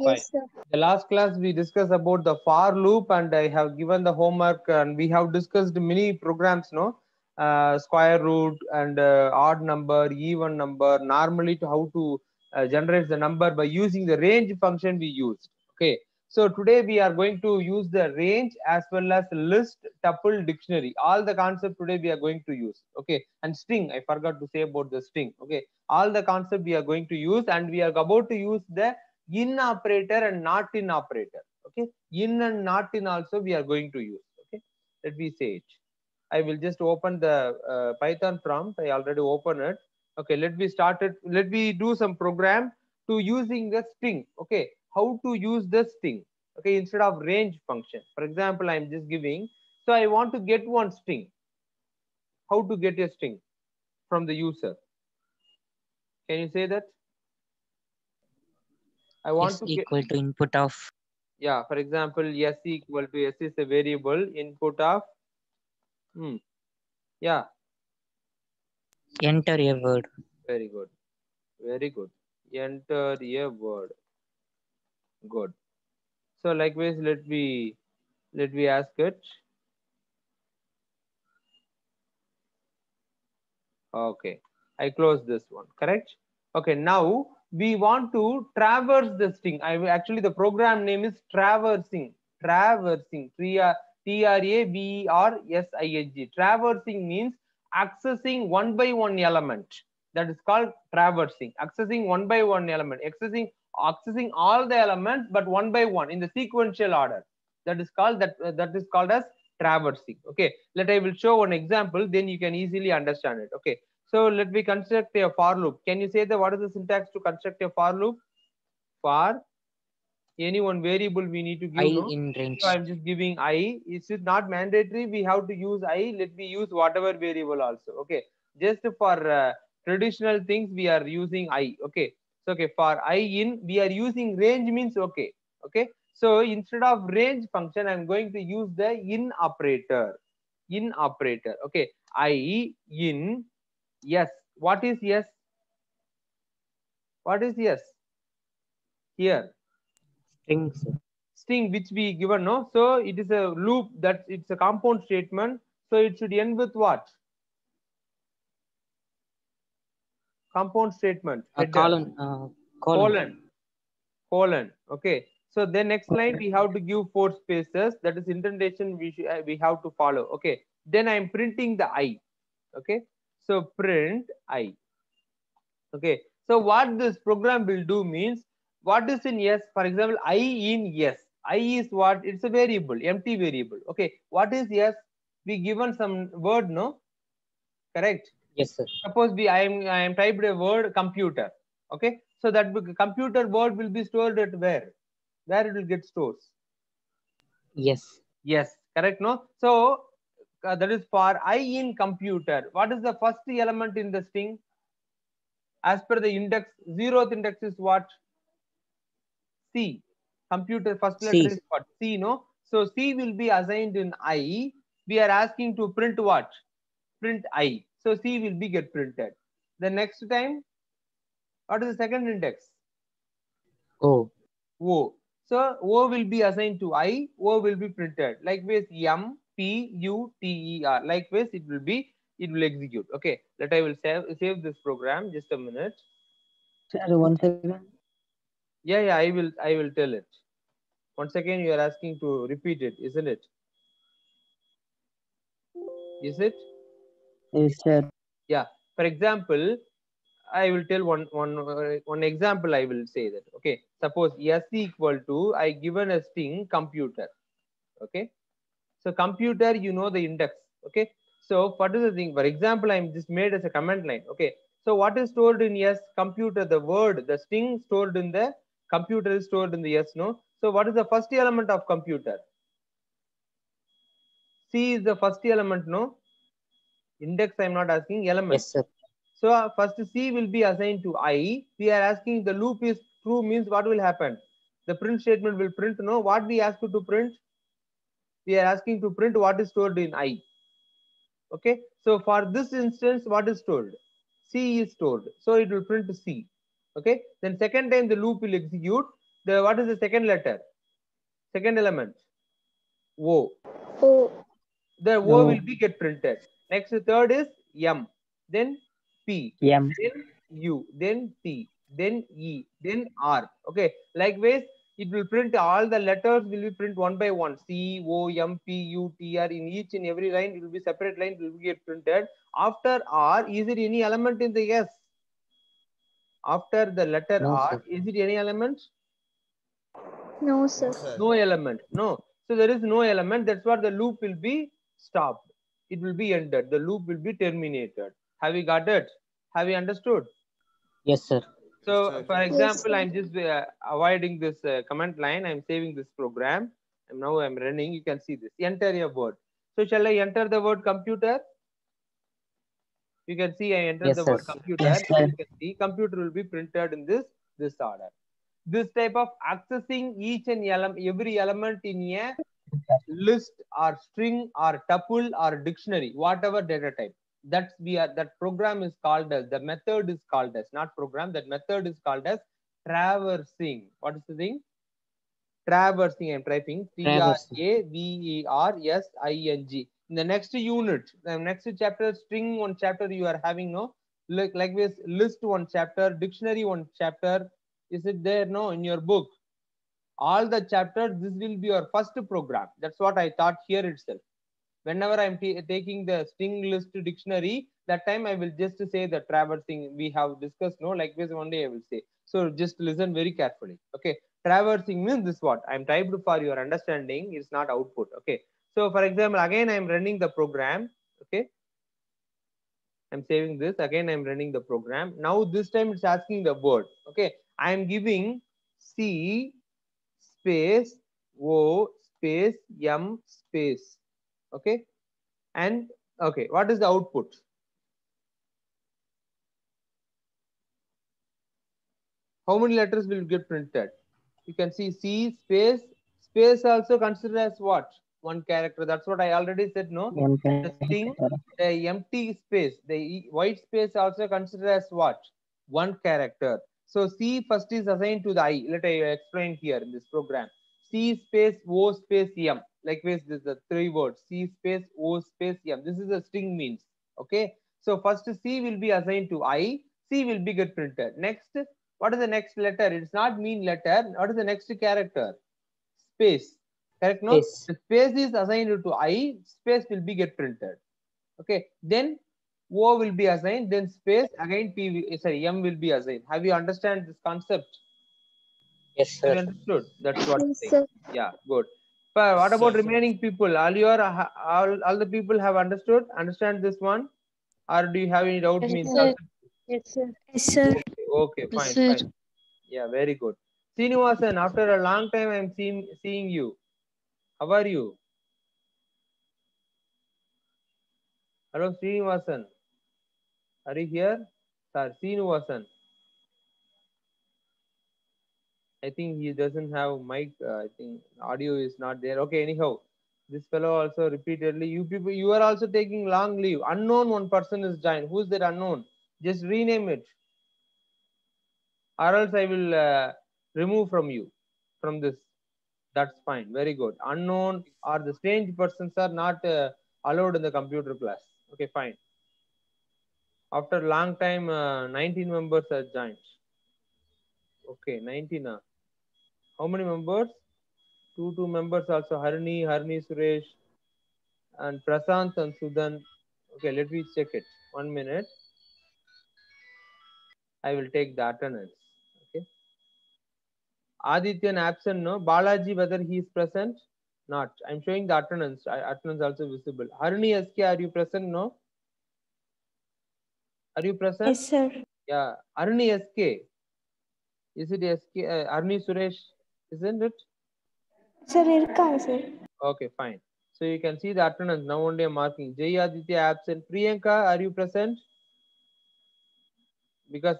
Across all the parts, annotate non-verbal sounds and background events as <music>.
Yes. The last class we discussed about the for loop and I have given the homework and we have discussed many programs, no? Uh, square root and uh, odd number, even number, normally to how to uh, generate the number by using the range function we used. Okay. So today we are going to use the range as well as list, tuple, dictionary. All the concept today we are going to use. Okay. And string, I forgot to say about the string. Okay. All the concept we are going to use and we are about to use the in operator and not in operator. Okay? In and not in also we are going to use. Okay? Let me say it. I will just open the uh, python prompt. I already open it. Okay let me start it. Let me do some program to using the string. Okay? How to use the string? Okay instead of range function. For example i'm just giving so i want to get one string. How to get a string from the user? Can you say that I want is to get, equal to input of yeah, for example, s equal to s is a variable input of, hmm, yeah, enter a word. very good, very good. Enter a word. Good. So likewise, let me let me ask it. Okay, I close this one. Correct. Okay, now we want to traverse the string. I actually the program name is traversing. Traversing. T R A V E R S I N G. Traversing means accessing one by one element. That is called traversing. Accessing one by one element. Accessing accessing all the elements, but one by one in the sequential order. That is called that that is called as traversing. Okay. Let I will show one example. Then you can easily understand it. Okay. So let me construct a for loop. Can you say that what is the syntax to construct a for loop? For any one variable we need to give. I no? in range. So I'm just giving i. Is it not mandatory? We have to use i. Let me use whatever variable also. Okay. Just for uh, traditional things we are using i. Okay. So okay for i in we are using range means okay. Okay. So instead of range function, I'm going to use the in operator. In operator. Okay. i in yes. What is yes? What is yes? Here. Strings. string which we given no? So it is a loop that it's a compound statement. So it should end with what? Compound statement. A colon. Uh, colon. colon. Colon. Okay. So then next line we have to give four spaces. That is indentation we uh, we have to follow. Okay. Then i'm printing the i. Okay so print i. Okay. So what this program will do means what is in yes for example i in yes i is what? It's a variable empty variable. Okay. What is yes we given some word no? Correct? Yes, sir. suppose we i am i am typed a word computer. Okay. So that computer word will be stored at where? Where it will get stored? Yes. yes. Correct no? So uh, that is for i in computer. What is the first element in the string? As per the index zeroth index is what? C. Computer first C. letter is what? C no? So c will be assigned in i. We are asking to print what? Print i. So c will be get printed. The next time what is the second index? O. O. So O will be assigned to I, O will be printed. Likewise, M, P, U, T, E, R. Likewise, it will be, it will execute. Okay, let I will save, save this program. Just a minute. Sir, one second. Yeah, yeah, I will, I will tell it. Once again, you are asking to repeat it, isn't it? Is it? Yes, sir. Yeah. For example, I will tell one, one, uh, one example. I will say that. Okay, suppose S equal to I given a string computer. Okay, so computer, you know the index. Okay, so what is the thing? For example, I'm just made as a command line. Okay, so what is stored in yes computer? The word, the string stored in the computer is stored in the yes. No. So what is the first element of computer? C is the first element. No. Index. I'm not asking element. Yes, sir. So uh, first C will be assigned to I. We are asking the loop is true means what will happen? The print statement will print. No, what we ask you to print? We are asking to print what is stored in I. Okay. So for this instance, what is stored? C is stored. So it will print C. Okay. Then second time the loop will execute. The what is the second letter? Second element. O. O. The O No. will be get printed. Next, the third is M. Then P. M. Then U. Then T. Then E. Then R. Okay. Likewise, it will print all the letters will be print one by one. C, O, M, P, U, T, R. In each and every line, it will be separate line will be get printed. After R, is there any element in the S? After the letter No, R, sir. is it any element? No, sir. no element no so there is no element that's what the loop will be stopped it will be ended the loop will be terminated have you got it have you understood Yes, sir. So for example i'm just uh, avoiding this uh, comment line. I'm saving this program. And now i'm running. You can see this. Enter your word. So shall i enter the word computer? You can see i entered Yes, the sir. word computer. Yes, sir. you can see computer will be printed in this this order. This type of accessing each and ele- every element in a list or string or tuple or dictionary whatever data type that's we are that program is called as the method is called as not program that method is called as traversing. What is the thing? Traversing i'm typing Traversing. a v e r s i n g. In the next unit the next chapter string one chapter you are having no? Like like this list one chapter dictionary one chapter is it there no in your book? All the chapters this will be your first program. That's what i thought here itself whenever i'm ta- taking the string list dictionary that time i will just say the traversing we have discussed no? Like this one day i will say. So just listen very carefully okay? Traversing means this what? I'm typed for your understanding it's not output okay? So for example again i'm running the program okay? I'm saving this again i'm running the program. Now this time it's asking the word okay? I'm giving c space o space m space okay? And okay what is the output? How many letters will get printed? You can see c space space also considered as what? One character. That's what i already said no? M. the string the empty space the white space also considered as what? One character. So c first is assigned to the i. Let i explain here in this program. C space o space m likewise this is the three words. C space o space m. This is the string means okay? So first c will be assigned to i. C will be get printed. Next what is the next letter? It's not mean letter. What is the next character? Space. Correct no? Space. the space is assigned to i. Space will be get printed. Okay? Then o will be assigned. Then space again p will, eh, sorry m will be assigned. Have you understand this concept? Yes, have you sir. understood? That's what I'm Yes, sir. yeah good but what about Sir, sir. remaining people? All your all, all the people have understood? Understand this one? Or do you have any doubt Yes, means sir. Yes, sir. Yes, sir. okay Yes, fine sir. fine. Yeah very good. Srinivasan after a long time i'm seeing seeing you. How are you? Hello Srinivasan. Are you here? Sir Srinivasan I think he doesn't have mic. Uh, I think audio is not there. Okay, anyhow, this fellow also repeatedly. You people, you are also taking long leave. Unknown one person is joined. Who's that unknown? Just rename it, or else I will uh, remove from you from this. That's fine. Very good. Unknown or the strange persons are not uh, allowed in the computer class. Okay, fine. After long time, uh, 19 members are joined. Okay, 19. Uh, how many members? Two, two members also. Harni, Harni, Suresh, and Prasant and Sudan. Okay, let me check it. One minute. I will take the attendance. Okay. Adityan absent, no? Balaji, whether he is present? Not. I'm showing the attendance. Attendance also visible. Harni SK, are you present? No? Are you present? Yes, sir. Yeah. Arni SK. Is it SK? Uh, Arni Suresh, isn't it? Sir, Irkan, sir. Okay, fine. So you can see the attendance. Now only I'm marking. Jay Aditya absent. Priyanka, are you present? Because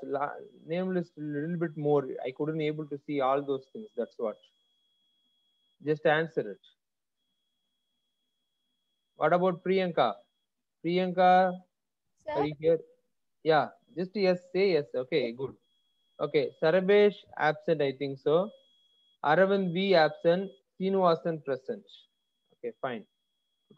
name list a little bit more. I couldn't able to see all those things. That's what. Just answer it. What about Priyanka? Priyanka, sir? are you here? Yeah, just yes, say yes. Okay, good. Okay, Sarabesh absent, I think so. Aravind V absent, Srinivasan present. Okay, fine.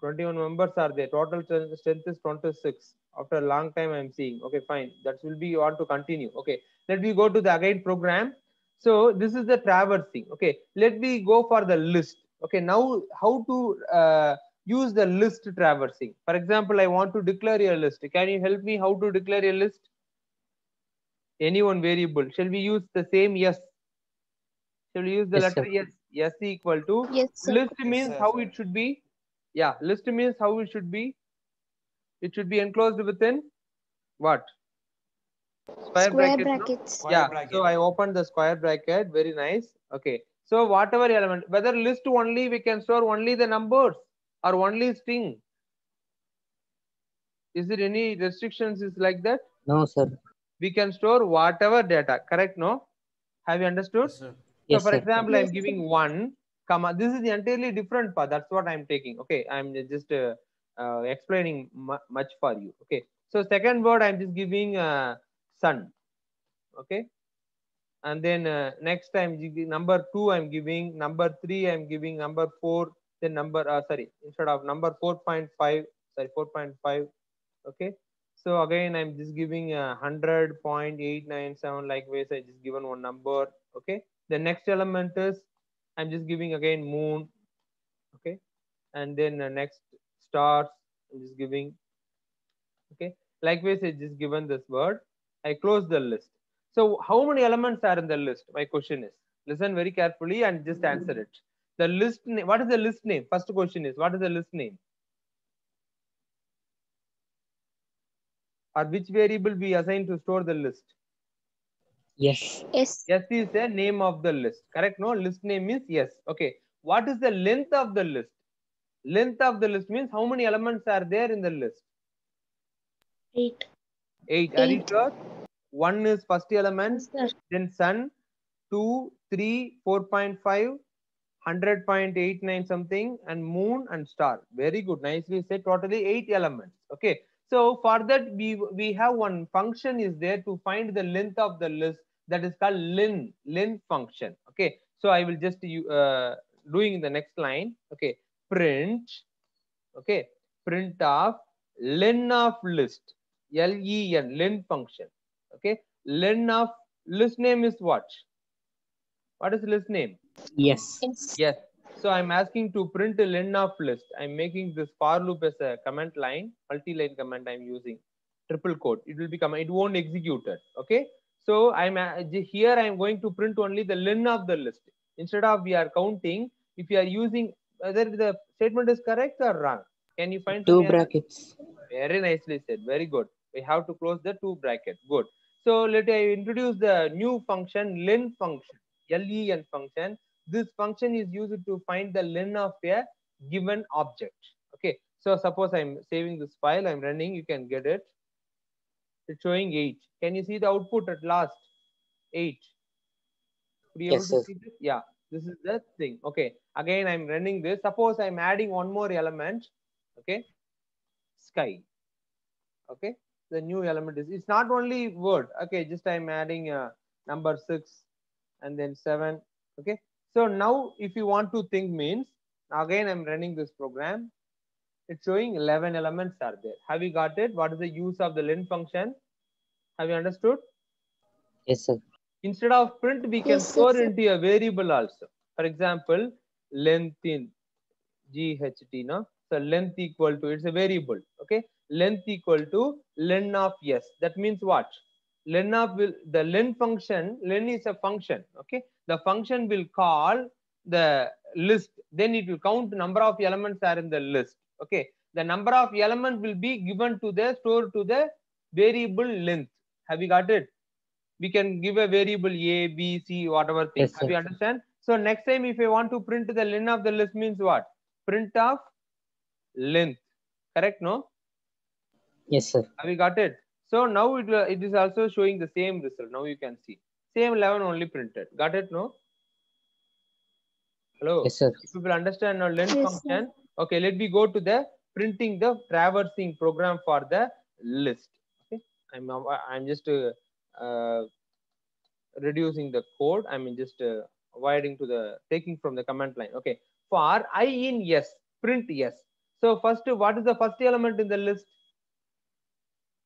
21 members are there. Total strength is 26. After a long time, I'm seeing. Okay, fine. That will be you want to continue. Okay, let me go to the again program. So this is the traversing. Okay, let me go for the list. Okay, now how to uh, use the list traversing. For example, I want to declare a list. Can you help me how to declare a list? Any one variable. Shall we use the same yes? Shall we use the Yes, letter sir. yes? Yes equal to Yes, sir. list means sir. how it should be. Yeah, list means how it should be. It should be enclosed within what? Square, Square brackets, no? brackets. Square yeah bracket. so i opened the square bracket very nice okay so whatever element whether list only we can store only the numbers or only string is there any restrictions is like that No, sir. we can store whatever data correct no have you understood Yes, sir. Yes, so for sir. example Yes, i'm sir. giving one comma. This is the entirely different path. That's what i'm taking. Okay i'm just uh, uh, explaining much for you. Okay. So second word i'm just giving uh, sun. Okay. And then uh, next i'm number two i'm giving number three i'm giving number four then number uh, sorry instead of number 4.5 sorry 4.5 okay. So again i'm just giving uh, 100.897 likewise i just given one number. Okay the next element is i'm just giving again moon okay? And then uh, next stars i'm just giving okay? Likewise i just given this word. I close the list. So how many elements are in the list? My question is listen very carefully and just answer it. The list name what is the list name? First question is what is the list name? Or which variable we assign to store the list Yes. Yes. yes is the name of the list. Correct? No list name is yes. Okay. What is the length of the list? Length of the list means how many elements are there in the list? Eight. eight. Are you sure? One is first element Yes, then sun. 2 3 4.5 100.89 something and moon and star. Very good. Nicely said. Totally eight elements. Okay. So for that we we have one function is there to find the length of the list that is called len len function okay so i will just you uh, doing in the next line okay print okay print of len of list l-e-n len function okay len of list name is what what is list name Yes. Yes. So I'm asking to print a len of list. I'm making this for loop as a comment line, multi-line command I'm using. Triple quote. It will become, it won't execute it. Okay. So I'm uh, here I'm going to print only the len of the list. Instead of we are counting, if you are using whether the statement is correct or wrong. Can you find Two brackets. Very nicely said. Very good. We have to close the two brackets. Good. So let I introduce the new function len function. Len function. This function is used to find the len of a given object. Okay. So suppose I'm saving this file. I'm running. You can get it. It's showing eight. Can you see the output at last? Eight. Could able Yes, to sir. see this? Yeah. This is the thing. Okay. Again, I'm running this. Suppose I'm adding one more element. Okay. Sky okay the new element is it's not only word okay just i'm adding uh, number six and then seven okay so now if you want to think means again i'm running this program it's showing 11 elements are there. Have you got it? What is the use of the len function? Have you understood? Yes, sir. instead of print we can Yes, store sir. into a variable also. For example length in ght no? So length equal to it's a variable okay? Length equal to len of s. That means what? Len of will the len function len is a function okay? The function will call the list. Then it will count number of elements are in the list okay. The number of element will be given to the store to the variable length. Have you got it? We can give a variable a b c whatever thing. Yes, have you understand? So next time if you want to print the length of the list means what? Print of length. Correct no? Yes, sir. have you got it? So now it it is also showing the same result. Now you can see. Same 11 only printed. Got it no? Hello? Yes, sir. if people understand now len Yes, sir. Function okay let me go to the printing the traversing program for the list okay i'm i'm just uh, uh, reducing the code i mean just uh, avoiding to the taking from the command line. Okay. For I in yes, print yes. So first, what is the first element in the list?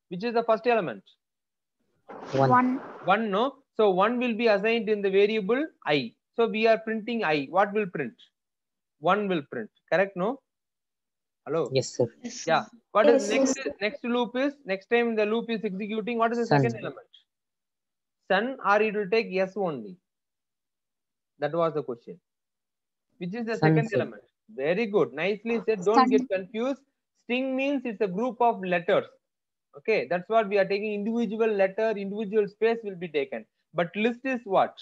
Which is the first element? One. One. One, no. So one will be assigned in the variable i. So we are printing i. What will print? One will print. Correct? No. Hello. Yes, sir. Yeah. What is Yes, next? Next loop is next time the loop is executing. What is the Sun. second element? Sun or it will take yes only. That was the question. Which is the Sun, second sir. element? Very good. Nicely said. Don't Sun. get confused. String means it's a group of letters. Okay, that's what we are taking. Individual letter, individual space will be taken. But list is what?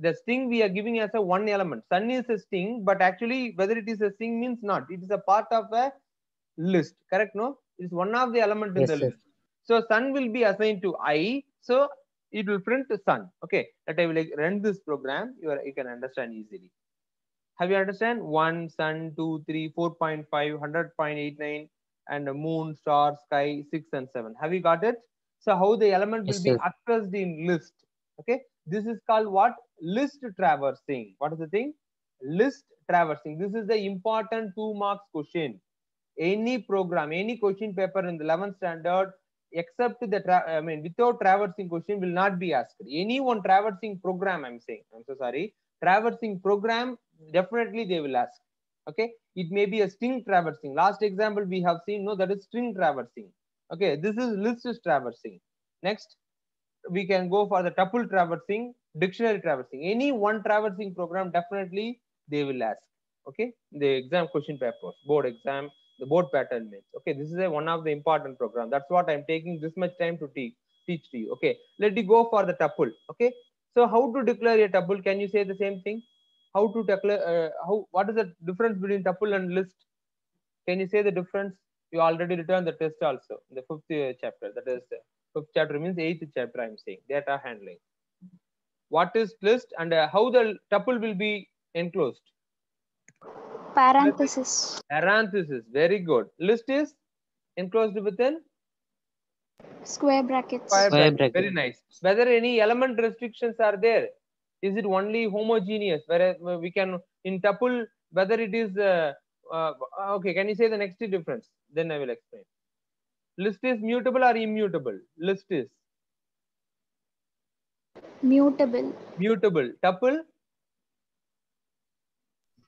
The string we are giving as a one element. Sun is a string, but actually whether it is a string means not. It is a part of a list. Correct? No? It is one of the element in the sir. list. So sun will be assigned to i. So it will print sun. Okay. That I will like, run this program. You are you can understand easily. Have you understand? One, sun, two, three, 4.5, 100.89, and the moon, star, sky, six and seven. Have you got it? So how the element will Yes, be sir. expressed in list. Okay. This is called what? List traversing. What is the thing? List traversing. This is the important two marks question. Any program, any question paper in the 11th standard, except the, I mean, without traversing question will not be asked. Any one traversing program, I'm saying, I'm so sorry, traversing program, definitely they will ask. Okay. It may be a string traversing. Last example we have seen, no, that is string traversing. Okay. This is list is traversing. Next, we can go for the tuple traversing, dictionary traversing. Any one traversing program, definitely they will ask. Okay. The exam question papers, board exam, the board pattern means. Okay. This is a, one of the important program. That's what I'm taking this much time to teach teach to you. Okay. Let me go for the tuple. Okay. So how to declare a tuple? Can you say the same thing? How to declare? Uh, how? What is the difference between tuple and list? Can you say the difference? You already returned the test also in the fifth uh, chapter. That is uh, fifth chapter means eighth chapter. I'm saying data handling. What is list and uh, how the tuple will be enclosed? Parenthesis. Parenthesis. Very good. List is enclosed within Square brackets. square Square bracket. Very nice. Whether any element restrictions are there, is it only homogeneous? Whereas uh, we can in tuple whether it is uh, uh, okay. Can you say the next difference? Then I will explain. List is mutable or immutable? List is Mutable. mutable. Tuple?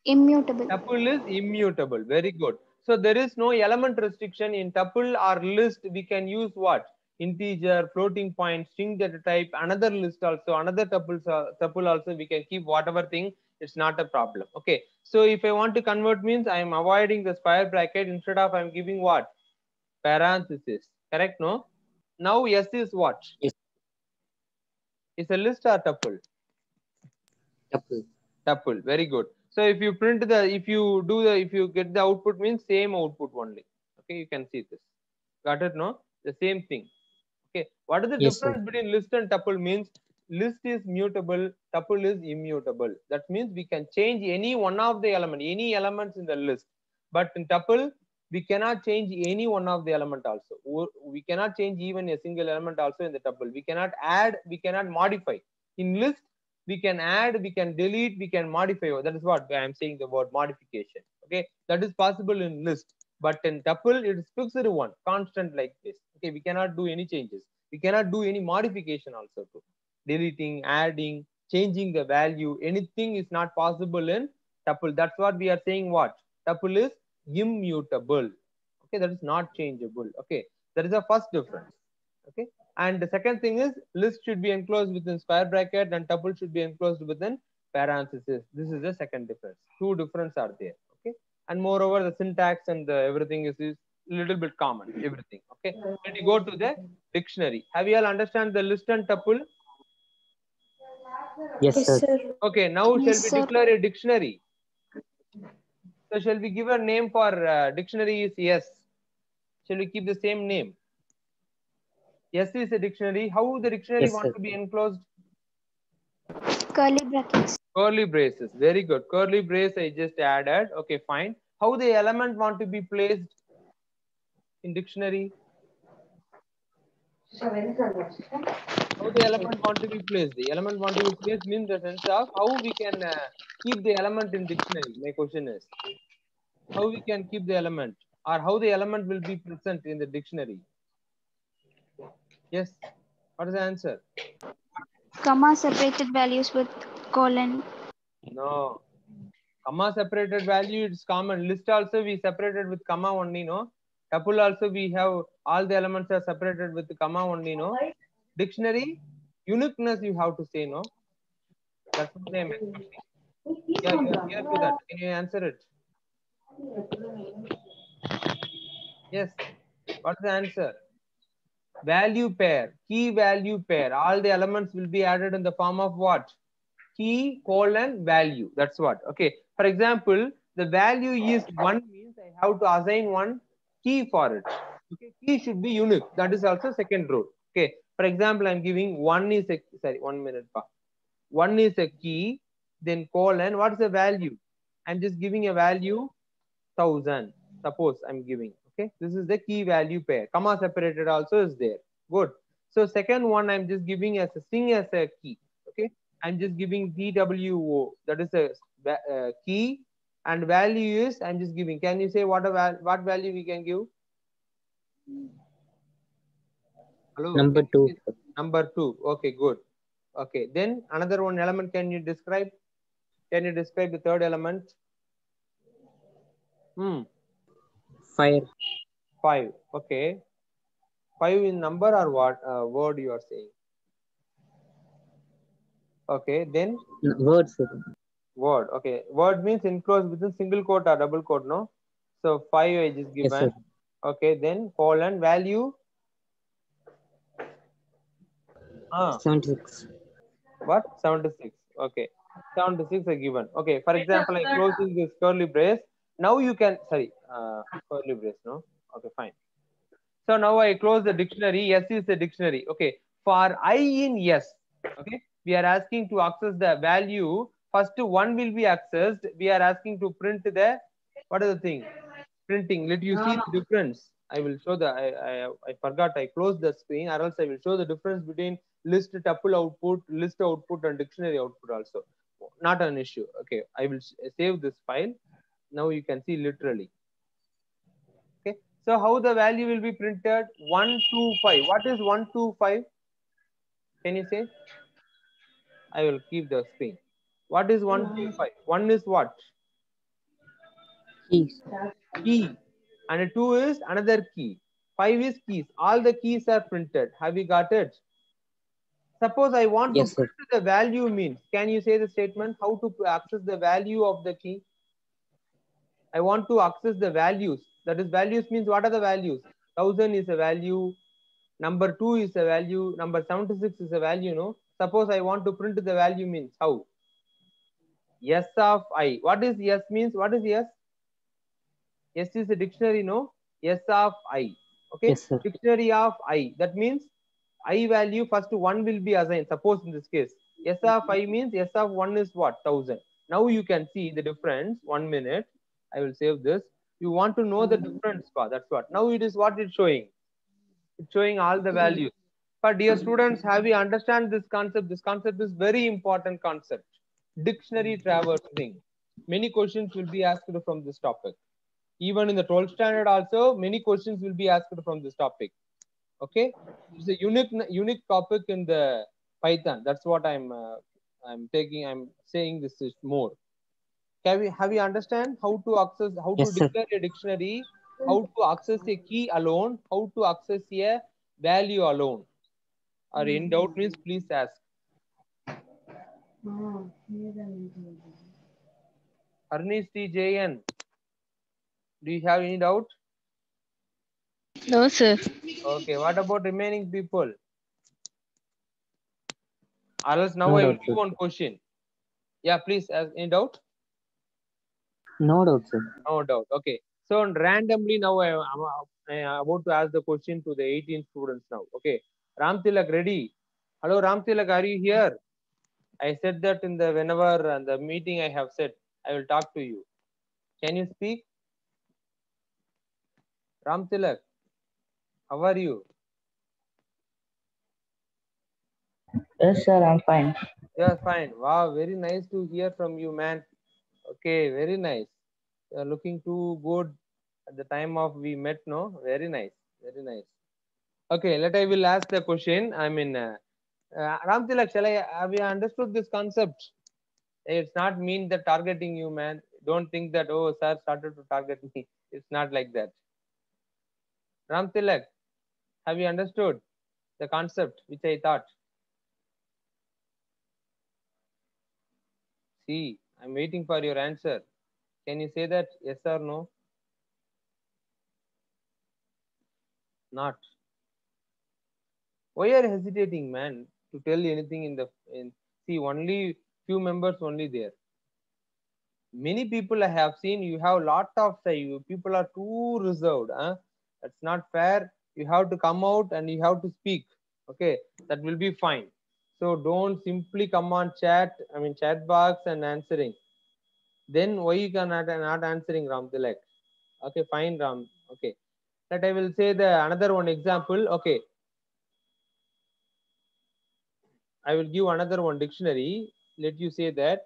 Immutable. tuple is immutable. Very good. So there is no element restriction in tuple or list. We can use what? Integer floating point string data type another list also another tuple tuple also we can keep whatever thing. It's not a problem. Okay. So if i want to convert means i am avoiding the square bracket instead of i'm giving what? Parenthesis. Correct no? Now s is what? Yes. Is a list or tuple? Tuple. tuple. Very good. So if you print the if you do the if you get the output means same output only. Okay you can see this. Got it no? The same thing. Okay what is the Yes, sir. difference between list and tuple means list is mutable tuple is immutable. That means we can change any one of the element any elements in the list. But in tuple we cannot change any one of the element also. We cannot change even a single element also in the tuple. We cannot add we cannot modify. In list we can add we can delete we can modify. That is what i am saying the word modification. Okay? That is possible in list. But in tuple it is fixed one constant like this. Okay? We cannot do any changes. We cannot do any modification also too deleting adding changing the value. Anything is not possible in tuple. That's what we are saying what? Tuple is immutable. Okay that is not changeable. Okay that is the first difference. Okay and the second thing is list should be enclosed within square bracket and tuple should be enclosed within parentheses. This is the second difference. Two difference are there. Okay and moreover the syntax and the everything is, is little bit common everything. Okay let me go to the dictionary have you all understand the list and tuple? Yes, sir. okay now Yes, shall we sir. declare a dictionary so shall we give a name for uh, dictionary is yes. Shall we keep the same name? Yes is a dictionary. How the dictionary Yes, want sir. to be enclosed? Curly brackets. curly braces. Very good. Curly brace i just added. Okay fine. How the element want to be placed in dictionary? How how the element want to be placed? The element want to be placed means the sense of how we can uh, keep the element in dictionary. My question is how we can keep the element or how the element will be present in the dictionary? Yes what is the answer? Comma separated values with colon. no. Comma separated value it's common. List also we separated with comma only no? Tuple also we have all the elements are separated with comma only no? Dictionary uniqueness you have to say no? That's what i'm expecting yeah you are here to that. Can you answer it yes. What's the answer? Value pair. Key value pair. All the elements will be added in the form of what? Key colon value. That's what. Okay. For example the value is one means i have to assign one key for it. Okay. Key should be unique. That is also second rule. Okay. For example i'm giving one is a sorry one minute one is a key then colon. What's the value? I'm just giving a value thousand suppose i'm giving okay? This is the key value pair. Comma separated also is there. Good. So second one i'm just giving as a string as a key okay? I'm just giving dwo that is a uh, key and value is i'm just giving. Can you say what a what value we can give? Hello? Number two. number two. Okay good. Okay then another one element can you describe? Can you describe the third element hmm. Fire. five. Okay. Five in number or what uh, word you are saying? Okay then? N- Word, sir. word. Okay. Word means enclosed within single quote or double quote no? So five i just Yes, given sir. okay then colon value? Ah. 76. what? 76 okay. 76 are given okay for example i closing this curly brace now you can sorry uh, curly brace no? Okay fine. So now i close the dictionary. Yes is the dictionary. Okay for i in yes okay we are asking to access the value. First one will be accessed. We are asking to print the what is the thing? Printing. Let you see the difference. I will show the i i, I forgot. I closed the screen or else i will show the difference between list tuple output list output and dictionary output also. Not an issue. Okay i will save this file now you can see literally. Okay. So how the value will be printed? 125 what is 125 can you say? I will keep the screen. What is 125 one is what? Keys. key. And two is another key. Five is keys. All the keys are printed. Have you got it? Suppose i want Yes, to sir. print the value means. Can you say the statement? How to access the value of the key i want to access the values. That is values means what are the values? 1000 is a value number 2 is a value number 76 is a value no suppose i want to print the value means how? S of i. What is s means? What is s? S is a dictionary no? S of i. Okay? Yes, dictionary of i. That means i value first one will be assigned. Suppose in this case s of i means s of one is what? thousand. Now you can see the difference. One minute i will save this. You want to know the hmm. difference pa, that's what. Now it is what it's showing. It's showing all the hmm. values. But dear students have you understand this concept? This concept is very important concept. Dictionary hmm. traversing. Many questions will be asked from this topic. Even in the 12th standard also many questions will be asked from this topic. Okay? It's a unique unique topic in the python. That's what i'm uh, i'm taking i'm saying this is more have you have you understand how to access how Yes, to sir. declare a dictionary how to access a key alone how to access a value alone or in doubt means please ask Harnish T. Do you have any doubt? No, sir. Okay, what about remaining people? Or else now No I will doubt, give one question. Yeah, please ask any doubt? No doubt, sir. No doubt. Okay. So randomly now I am I am about to ask the question to the 18 students now. Okay. Ram Tilak ready? Hello Ram Tilak, are you here? I said that in the whenever uh, the meeting I have said I will talk to you. Can you speak? Ram Tilak, how are you? Yes, sir, I'm fine. Yeah, fine. Wow, very nice to hear from you, man. Okay, very nice. Looking too good at the time of we met, no? Very nice, very nice. Okay, let I will ask the question. I mean, uh, uh, Ram Tilak, shall I have you understood this concept? It's not mean that targeting you, man. Don't think that oh, sir started to target me. <laughs> It's not like that. Ram Tilak, have you understood the concept which I thought? See, I'm waiting for your answer. Can you say that yes or no? Not. Why are you hesitating, man, to tell anything in the in see only few members only there. Many people I have seen you have lot of say you people are too reserved. Huh? That's not fair. You have to come out and you have to speak. Okay, that will be fine. So don't simply come on chat, I mean chat box and answering. Then why you cannot not answering Ram Tilak? Okay, fine, Ram. Okay. That I will say the another one example. Okay. I will give another one dictionary. Let you say that.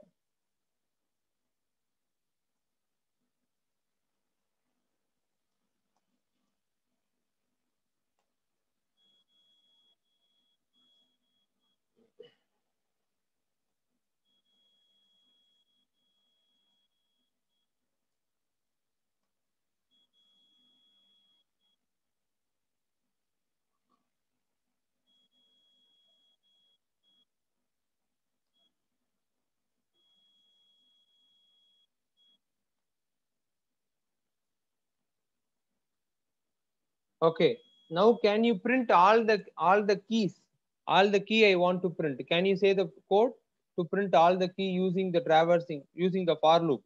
Okay. Now can you print all the all the keys? All the key I want to print. Can you say the code to print all the key using the traversing using the for loop?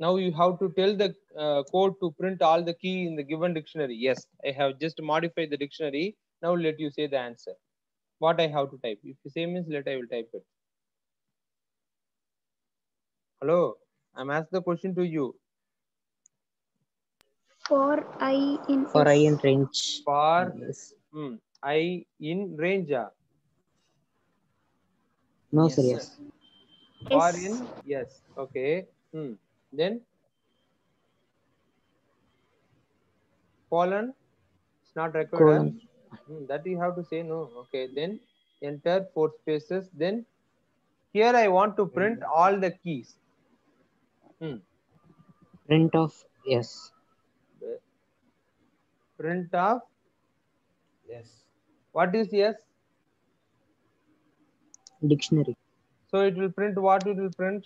Now you have to tell the uh, code to print all the key in the given dictionary. Yes, I have just modified the dictionary. Now let you say the answer. What I have to type. If you say means let I will type it. Hello, I'm asked the question to you. For I in For I S. in range. For Yes. hmm, I in range. ah. No, Yes, sir, sir. yes. For Yes. in yes. Okay. Hmm. Then colon. It's not required. Colon. Hmm, that you have to say no. Okay. Then enter four spaces. Then here I want to print all the keys. Hmm. Print of yes. Print of Yes. What is yes? Dictionary. So it will print what it will print?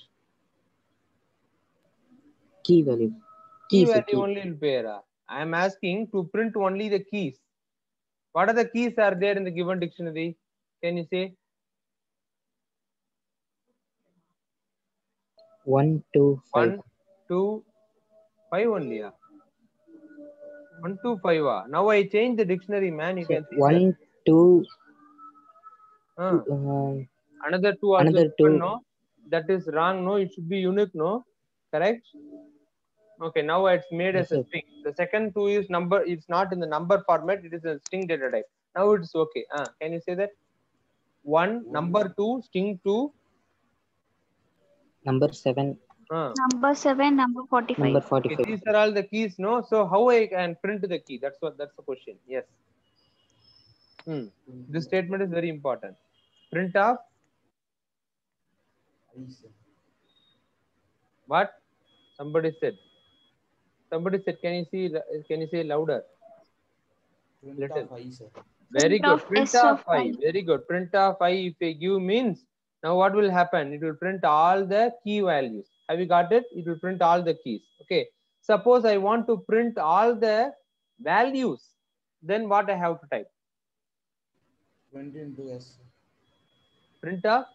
Key value. Key Key, value key. only will pair. I am asking to print only the keys. What are the keys are there in the given dictionary? Can you say? One, two, five. One, two, five only. ah. One, two, five. ah. Now I change the dictionary, man. You Sir, can see. one, two, that. Um, another two Another two. no? That is wrong. No, it should be unique. No, correct. Okay, now it's made Yes, as a sir. string. The second two is number. It's not in the number format. It is a string data type. Now it's okay. Ah, can you say that? One number two string two. number seven, Ah, Number seven, number forty-five. number okay, forty-five. these are all the keys. No, so how I can print the key? That's what. That's the question. Yes. Hmm. This statement is very important. Print off. What? Somebody said. Somebody said. Can you see? Can you say louder? Print Little. of I, sir. Very Print good. of Print S of of i. I. Very good. Print off i if I give means now what will happen? It will print all the key values. Have you got it? It will print all the keys. Okay. Suppose I want to print all the values. Then what I have to type? 20 into S. Print of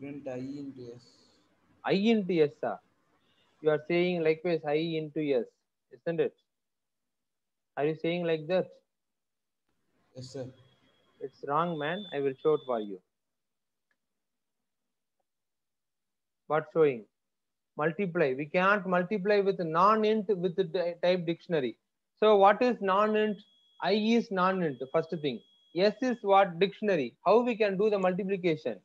Print I into S. i into s. ah. You are saying likewise i into s, isn't it? Are you saying like that? Yes, sir. It's wrong, man. I will show it for you. What showing? Multiply. We can't multiply with non-int with the type dictionary. So what is non-int? I is non-int, first thing. S is what? Dictionary. How we can do the multiplication?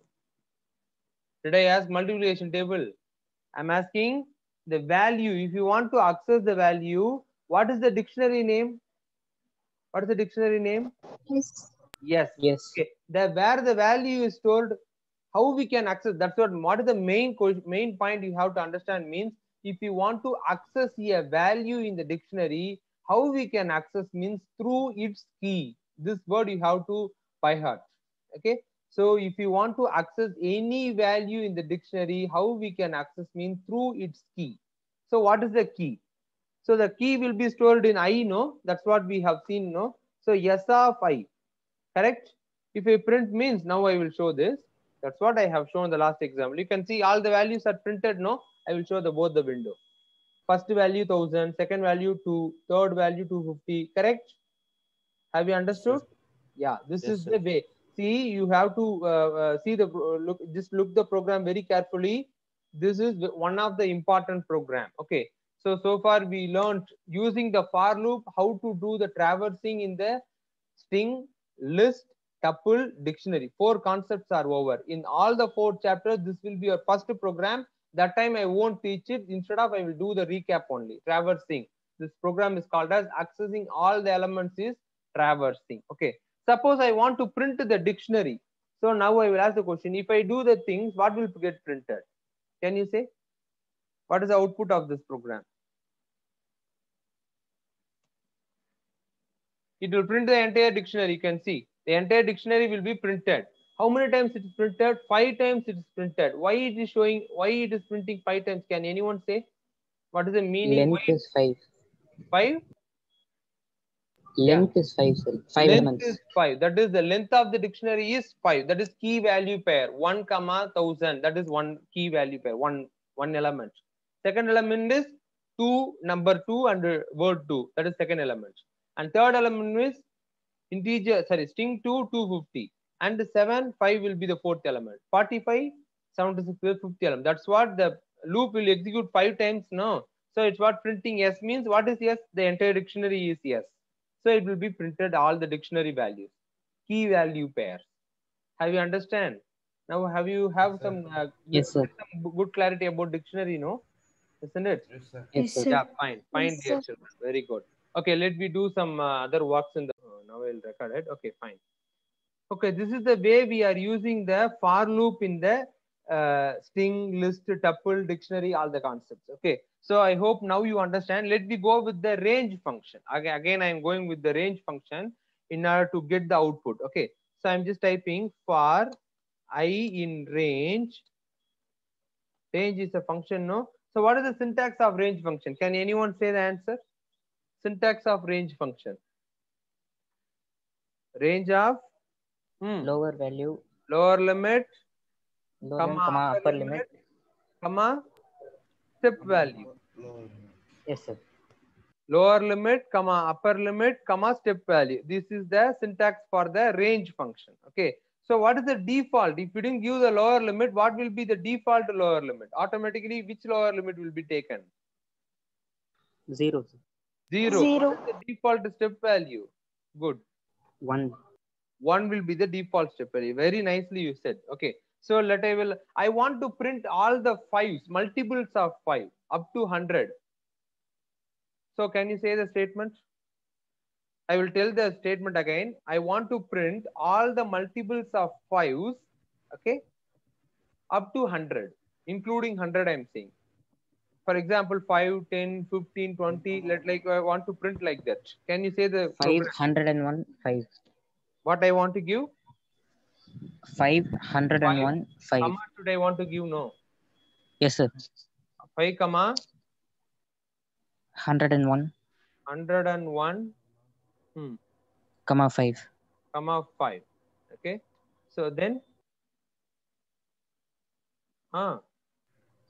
Did I ask multiplication table? I'm asking the value. If you want to access the value, what is the dictionary name? What is the dictionary name? Yes. Yes. Yes. Okay. The where the value is stored, how we can access. That's what. What is the main ques- main point you have to understand means if you want to access a value in the dictionary, how we can access means through its key. This word you have to by heart. Okay. So if you want to access any value in the dictionary, how we can access means through its key. So what is the key? So the key will be stored in i, no? That's what we have seen, no? So s of i, correct? If I print means, now I will show this. That's what I have shown the last example. You can see all the values are printed, no? I will show the both the window. First value 1000, second value 2, third value 250, correct? Have you understood? Yeah, this Yes, is sir. the way. See, you have to uh, uh, see the look. Just look the program very carefully. This is one of the important program. Okay. So so far we learned using the for loop how to do the traversing in the string, list, tuple, dictionary. Four concepts are over. In all the four chapters, this will be your first program. That time I won't teach it. Instead of I will do the recap only. Traversing. This program is called as accessing all the elements is traversing. Okay. Suppose I want to print the dictionary. So now I will ask the question, if I do the things, what will get printed? Can you say? What is the output of this program? It will print the entire dictionary. You can see the entire dictionary will be printed. How many times it is printed? Five times it is printed. Why it is showing? Why it is printing five times? Can anyone say? What is the meaning? Length Why is five. five? Length is five, sorry. Five length elements. is five. That is the length of the dictionary is five. That is key value pair. One comma thousand. That is one key value pair. One one element. Second element is two number two and word two. That is second element. And third element is integer. Sorry, string two two fifty. And the seven five will be the fourth element. Forty five. 76 will be fifth element. That's what the loop will execute five times. No. So it's what printing S means. What is S? The entire dictionary is S. So it will be printed all the dictionary values, key value pairs. Have you understand? Now have you have Yes, sir. some uh, Yes, sir. some good clarity about dictionary, no? Isn't it? Yes, sir. Yes, sir. Yeah, fine, fine, Yes, dear sir. children. Very good. Okay, let me do some uh, other works in the. Oh, now I'll record it. Okay, fine. Okay, this is the way we are using the for loop in the uh, string, list, tuple, dictionary, all the concepts. Okay, so I hope now you understand. Let me go with the range function. Again, again I am going with the range function in order to get the output. Okay, so I'm just typing for i in range. Range is a function, no? So what is the syntax of range function? Can anyone say the answer? Syntax of range function. Range of hmm, Lower value, lower limit, lower comma, comma, upper upper limit, limit. comma, step value. Lower limit. Yes, sir. Lower limit, comma, upper limit, comma, step value. This is the syntax for the range function. Okay. So what is the default? If you didn't give the lower limit, what will be the default lower limit? Automatically, which lower limit will be taken? Zero, sir. Zero. Zero. What is the default step value? Good. One one will be the default stepper. Very nicely you said. Okay. So let I will, I want to print all the fives, multiples of five, up to 100. So can you say the statement? I will tell the statement again. I want to print all the multiples of fives, okay, up to 100, including 100 I'm saying. For example, 5, 10, 15, 20, let like I want to print like that. Can you say the 501, 5 what i want to give Five hundred and one. Five. comma should I want to give? No. Yes, sir. 5 comma Hundred and one. 101 hmm, Comma five. comma 5. Okay. So then, ah,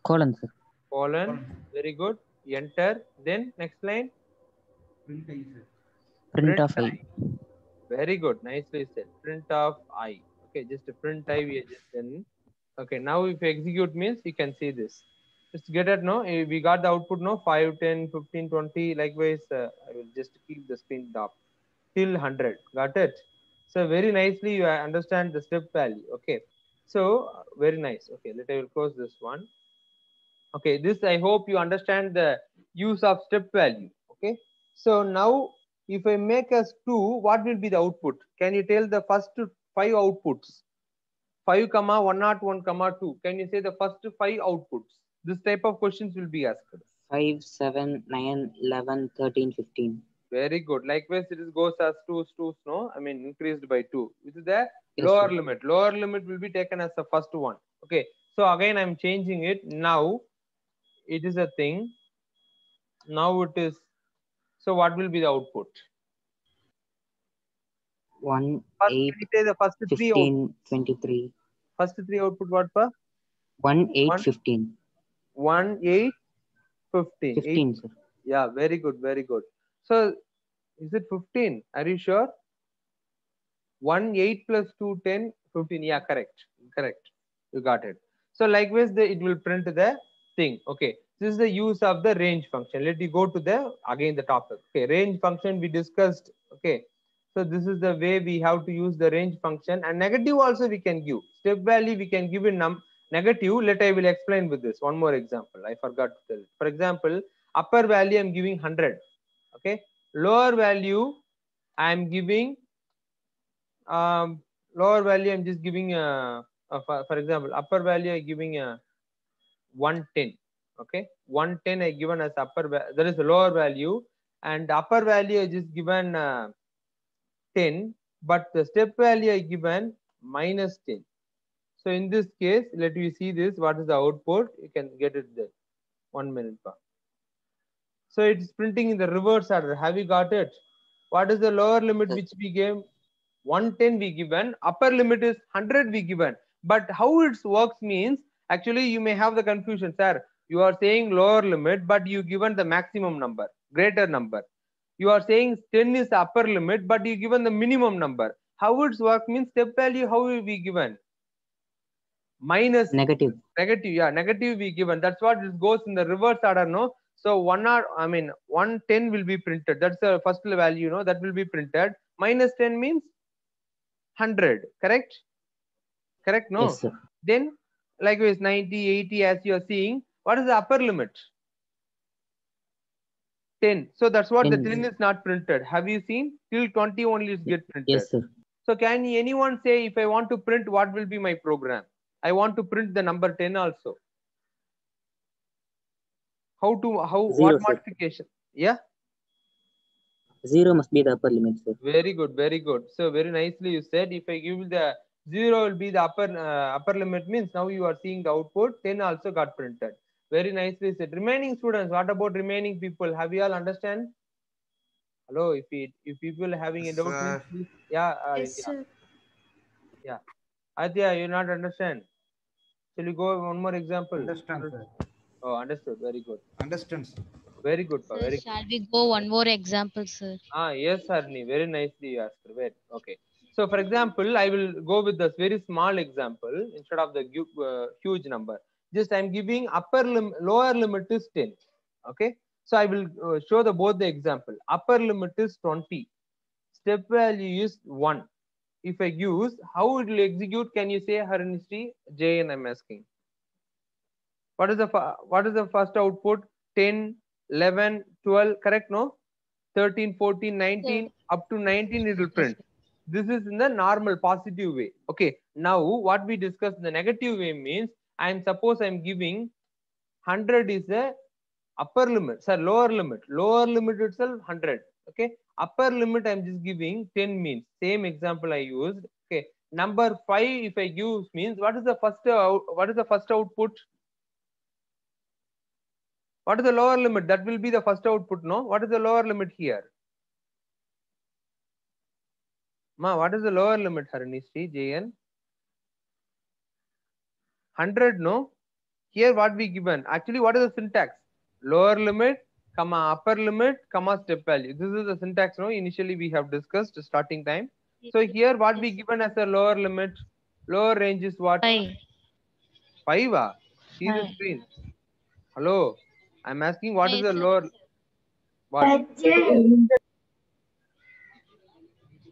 Colon, sir. colon. Very good. Enter. Then next line. Print I, sir. Print of I. Very good. Nicely said. Print of I. Okay. Just a print I. We just then. Okay. Now if you execute means you can see this. Just get it. No. Eh, We got the output. No. 5, 10, 15, 20. Likewise, uh, I will just keep the screen top. till 100 got it so very nicely you understand the step value okay so very nice okay let i will close this one okay this i hope you understand the use of step value okay so now if i make as 2 what will be the output? Can you tell the first five outputs? 5 comma 101 comma 2 can you say the first five outputs? This type of questions will be asked. 5, 7, 9, 11, 13, 15. very good. Likewise it is goes as 2 2 no? I mean increased by 2 this is the Yes, lower sir. limit. Lower limit will be taken as the first one. Okay. So again i'm changing it. Now it is a thing. Now it is so what will be the output? 1, first 8, can the first three 15, 23. first three output what for 1, 8, One- 15. 1 8 15 Eight- sir. yeah very good very good. So is it 15 are you sure? 1 8 plus 2 10 15 yeah correct. Correct. You got it. So likewise the, it will print the thing. Okay this is the use of the range function. Let me go to the again the topic. Okay range function we discussed. Okay so this is the way we have to use the range function. And negative also we can give. Step value we can give in num negative. Let i will explain with this one more example. I forgot to tell. For example upper value i'm giving 100 okay lower value i'm giving um lower value i'm just giving uh, uh, for, for example upper value i'm giving uh, 110 okay? 110 i given as upper there is a lower value and upper value is just given uh, 10 but the step value i given minus 10 so in this case let me see this what is the output? You can get it there. One minute pa. so it's printing in the reverse order. Have you got it? What is the lower limit which we gave? 110 we given. Upper limit is 100 we given. But how it works means actually you may have the confusion sir you are saying lower limit but you given the maximum number greater number. You are saying 10 is upper limit but you given the minimum number. How it's work means step value how will be given? Minus Negative. negative yeah negative we given. That's what it goes in the reverse order no? So one or i mean 110 will be printed. That's the first value you know that will be printed. Minus 10 means 100 correct? Correct no? Yes, sir. then likewise 90 80 as you are seeing what is the upper limit 10 so that's what the 10. 10 is not printed have you seen till 20 only is get printed Yes, sir. so can anyone say if I want to print, what will be my program? I want to print the number 10 also. How to, how, Zero, what sir. modification? Yeah, Zero must be the upper limit, sir. very good, very good. So very nicely you said, if I give the zero will be the upper, uh, upper limit means now you are seeing the output, 10 also got printed. Very nicely said. Remaining students, what about remaining people? Have you all understand? Hello, if it, if people having a doubt, means Sir. please, yeah, uh, Yes, yeah. sir. Adya, you not understand? Shall we go one more example? Understand, sir. Oh, understood. Very good. Understand, sir. Very good. Sir, Very shall we go one more example, sir? ah yes, Harni. Very nicely you asked. Wait. Okay. So, for example, I will go with this very small example instead of the uh, huge number. Just I'm giving upper lim lower limit is 10. Okay. So I will uh, show the both the example. Upper limit is 20. Step value is 1. If I use, how it will execute? Can you say Harinishri? JN I'm asking. What is the what is the first output? 10, 11, 12, correct? No? 13, 14, 19, up to 19 it will print. This is in the normal positive way. Okay. Now what we discussed in the negative way means I am suppose I am giving 100 is the upper limit, sir, lower limit. Lower limit itself 100. Okay. Upper limit I'm just giving 10 means same example I used. Okay. Number five if I use means what is the first out, what is the first output? What is the lower limit? That will be the first output, no? What is the lower limit here? Ma, what is the lower limit, Harinishri, JN? 100, no? Here what we given? Actually, what is the syntax? Lower limit, comma, upper limit, comma, step value. This is the syntax, no? Initially we have discussed starting time. So here what we given as a lower limit? Lower range is what? Five. Five, ah? See the screen. Hello? I'm asking what is the lower? What?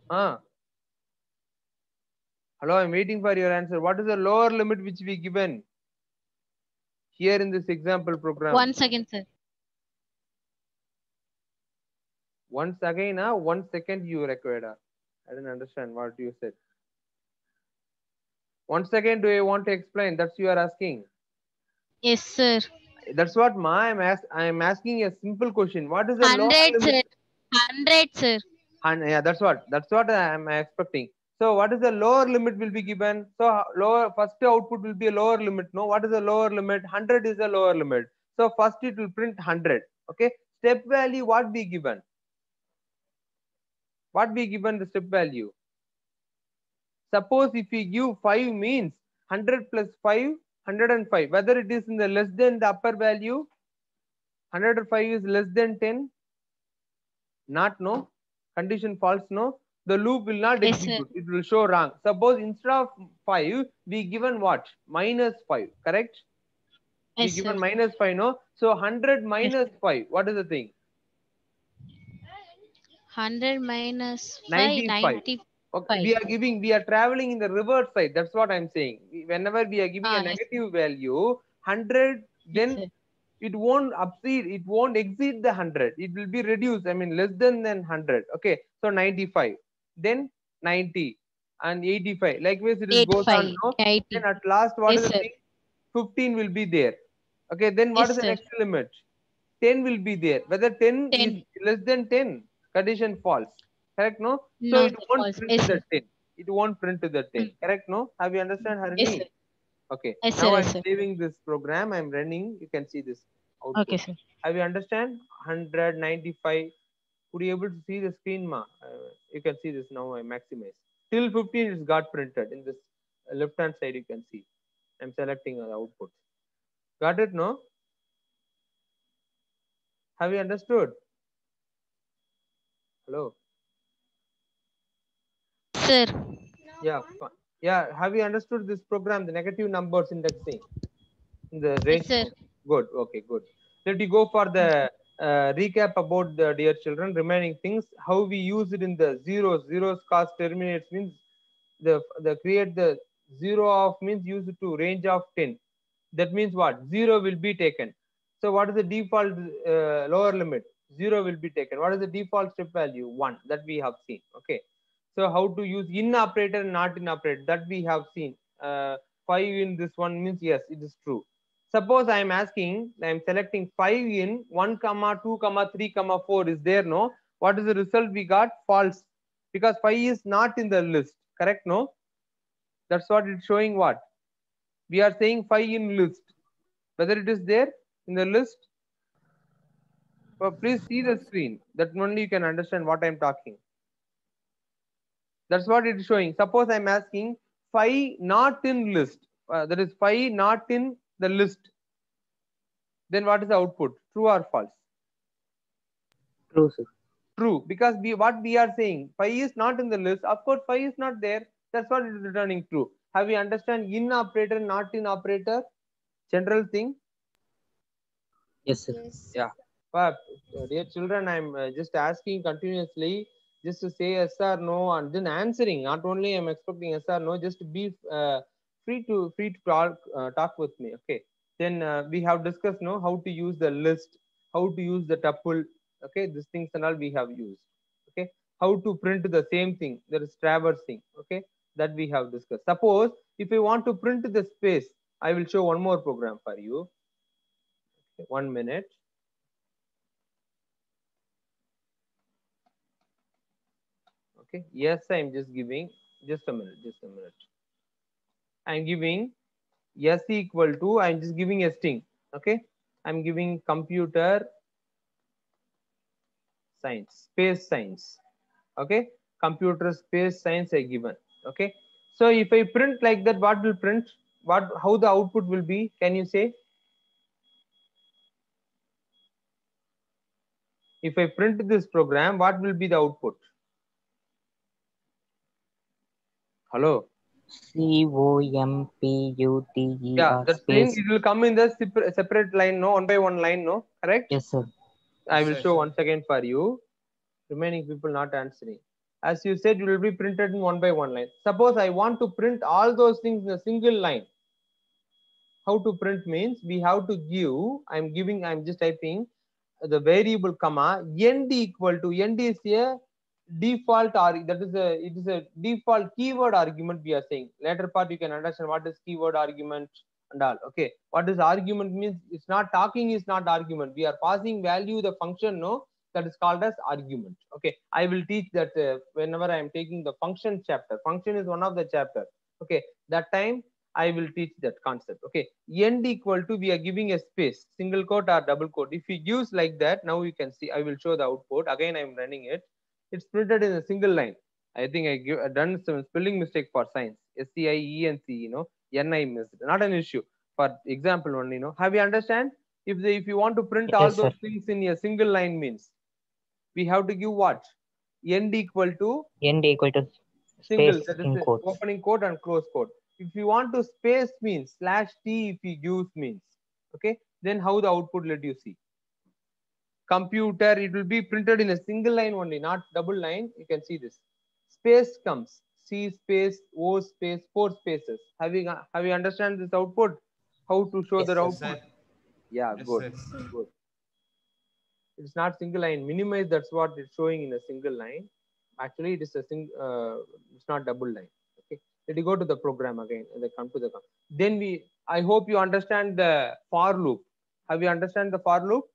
Ah. Hello, I'm waiting for your answer. What is the lower limit which we given here in this example program? One second, sir. Once again, uh, one second you required. ah. I didn't understand what you said. Once again, do you want to explain? That's you are asking. Yes, sir. That's what my I'm, ask, I'm asking a simple question. What is the lower Hundred, limit? sir. Hundred, sir. And yeah, that's what that's what I'm expecting. So what is the lower limit will be given? So lower first output will be a lower limit. No, what is the lower limit? 100 is the lower limit. So first it will print 100. Okay. Step value what be given? What be given the step value? Suppose if we give 5 means 100 plus 5, 105. Whether it is in the less than the upper value, 105 is less than 10. Not no. Condition false no. The loop will not Yes, sir. execute. It will show wrong. Suppose instead of 5, we given what? Minus 5. Correct? Yes, we given sir. minus 5 no. So 100 minus 5. What is the thing? Hundred minus five, 95. ninety. Okay, we are giving, we are traveling in the reverse side. That's what I'm saying. Whenever we are giving Ah, a yes. negative value, 100, then sir. it won't exceed, it won't exceed the 100. It will be reduced. I mean, less than than 100. Okay, so 95, then 90 and 85. Likewise, it is Eight, goes five, on. No? Then at last, what is Yes, the thing? 15 will be there. Okay, then what Yes, is the sir. next limit? 10 will be there. Whether 10, 10. is less than 10, condition false. Correct? No? So it won't false. print Yes, to the 10. It won't print to the 10. Hmm. Correct? No? Have you understand, Harini? Yes, sir. Okay. Yes, now sir, I'm sir. saving this program. I'm running. You can see this output. Okay, sir. Have you understand? 195. Could you able to see the screen, ma? Uh, you can see this now. I maximize. Till 15 is got printed in this left hand side. You can see. I'm selecting the output. Got it? No? Have you understood? Hello. Sir. Yeah. Yeah. Have you understood this program? The negative numbers indexing. In the range. sir. Good. Okay. Good. Let you go for the uh, recap about the dear children remaining things. How we use it in the zeros. Zeros cause terminates means the the create the zero of means use it to range of 10. That means what? Zero will be taken. So what is the default uh, lower limit? Zero will be taken. What is the default step value? One that we have seen. Okay. So how to use in operator and not in operator that we have seen. Uh, five in this one means yes, it is true. Suppose I am asking, I am selecting five in one comma two comma three comma four. Is there no? What is the result we got? False, because five is not in the list. Correct? No. That's what it's showing. What we are saying five in list. Whether it is there in the list. But please see the screen. That only you can understand what I'm talking. That's what it is showing. Suppose I'm asking five not in list. Uh, that is five not in the list. Then what is the output? True or false? True, sir. True. Because we what we are saying five is not in the list. Of course, five is not there. That's what it is returning true. Have you understand in operator, not in operator? General thing. Yes, sir. yes. Yeah. But uh, dear children, I'm uh, just asking continuously just to say yes or no and then answering. Not only I'm expecting yes or no, just to be uh, free to free to talk uh, talk with me. Okay. Then uh, we have discussed no how to use the list, how to use the tuple. Okay, these things and all we have used. Okay, how to print the same thing. There is traversing. Okay, that we have discussed. Suppose if you want to print the space, I will show one more program for you. Okay, one minute. okay yes i'm just giving just a minute just a minute i'm giving s equal to i'm just giving a string okay? I'm giving computer science space science okay? Computer space science i given okay? So if i print like that what will print? What how the output will be? Can you say? If i print this program what will be the output? Hello C O M P U T E yeah R that thing it will come in the separ- separate line no one by one line no correct Yes, sir. i will Yes, show sir. once again for you remaining people not answering as you said, it will be printed in one by one line. Suppose I want to print all those things in a single line. How to print means we have to give, I'm giving, I'm just typing the variable comma, end equal to, end is a default or that is a, it is a default keyword argument we are saying. Later part you can understand what is keyword argument and all. Okay. What is argument means it's not talking is not argument. We are passing value the function, no, that is called as argument. Okay. I will teach that uh, whenever I am taking the function chapter. Function is one of the chapter. Okay. That time I will teach that concept. Okay. End equal to we are giving a space, single quote or double quote. If we use like that, now you can see, I will show the output. Again, I am running it. It's printed in a single line. I think I give, done some spelling mistake for science. S C I E N C, you know, N I missed. Not an issue. For example only, you know. Have you understand? If they, if you want to print all Yes, sir. those things in a single line means we have to give what? End equal to End equal to single space that is quotes. opening quote and close quote if you want to space means slash t if you use means okay then how the output let you see computer it will be printed in a single line only not double line. You can see this. Space comes. C space o space four spaces. Have you have you understand this output? How to show Yes, the sir. output? yeah Yes, good sir. good. It's not single line. Minimize that's what it's showing in a single line. Actually it is a sing uh, it's not double line. Okay let you go to the program again and then come to the then we i hope you understand the for loop. Have you understand the for loop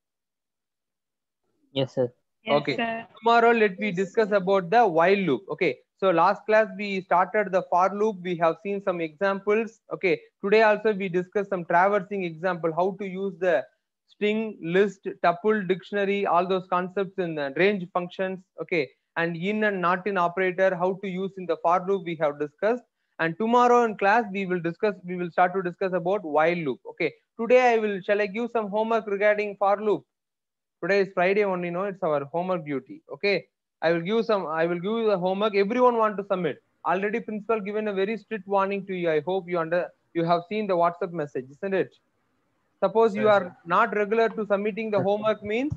Yes, sir. Okay. tomorrow let me discuss about the while loop. Okay. So last class we started the for loop. We have seen some examples. Okay. Today also we discussed some traversing example how to use the string list tuple dictionary all those concepts in the range functions. Okay. And in and not in operator how to use in the for loop we have discussed. And tomorrow in class we will discuss we will start to discuss about while loop. Okay. Today i will shall i give some homework regarding for loop today is friday only no? It's our homework duty okay? I will give some i will give you the homework. Everyone want to submit. Already principal given a very strict warning to you. I hope you under you have seen the whatsapp message isn't it? Suppose you are not regular to submitting the homework means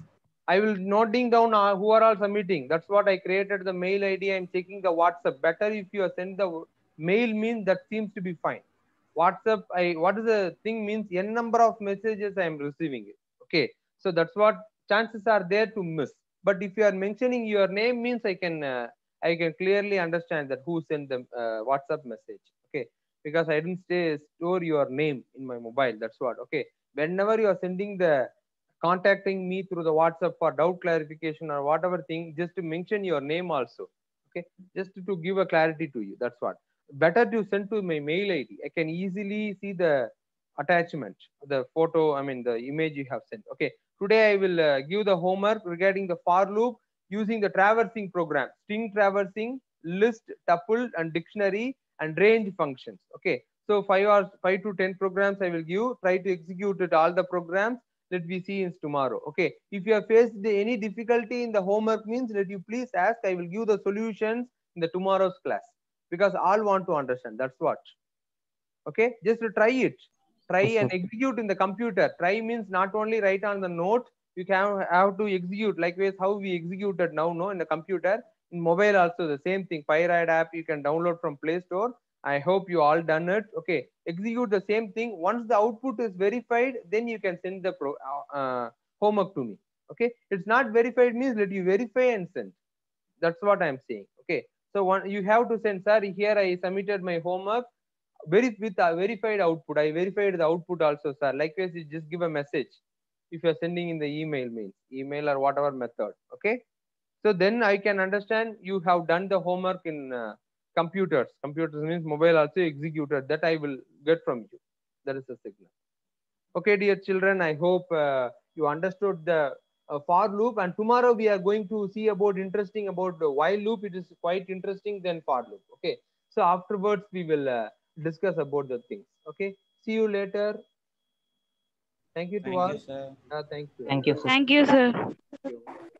i will noting down uh, who are all submitting. That's what i created the mail id i'm checking the whatsapp. Better if you send the mail means that seems to be fine. Whatsapp i what is the thing means n number of messages i am receiving it okay? So that's what chances are there to miss. But if you are mentioning your name means i can uh, i can clearly understand that who sent the uh, whatsapp message. Okay? Because i didn't stay store your name in my mobile. That's what. Okay? Whenever you are sending the contacting me through the whatsapp for doubt clarification or whatever thing just to mention your name also. Okay? Just to give a clarity to you. That's what. Better to send to my mail id i can easily see the attachment the photo i mean the image you have sent. Okay today i will uh, give the homework regarding the for loop using the traversing program. String traversing list tuple and dictionary and range functions. Okay so five or five to ten programs i will give. Try to execute it all the programs. Let me see in tomorrow. Okay if you have faced any difficulty in the homework means let you please ask. I will give the solutions in the tomorrow's class because all want to understand. That's what. Okay just to try it try and execute in the computer. Try means not only write on the note you can have to execute. Likewise how we executed now no in the computer in mobile also the same thing. Pydroid app you can download from play store. I hope you all done it. Okay execute the same thing. Once the output is verified then you can send the pro, uh, uh, homework to me. Okay it's not verified means let you verify and send. That's what i'm saying. Okay so one you have to send sir here i submitted my homework very with a verified output i verified the output also sir. Likewise you just give a message if you're sending in the email means email or whatever method okay? So then i can understand you have done the homework in uh, computers. Computers means mobile also executed that i will get from you. That is the signal. Okay dear children i hope uh, you understood the uh, for loop and tomorrow we are going to see about interesting about the while loop. It is quite interesting than for loop okay? So afterwards we will uh, discuss about the things okay see you later thank you to Thank all you, sir. Uh, thank you Thank you, sir. Thank you, sir. Thank you.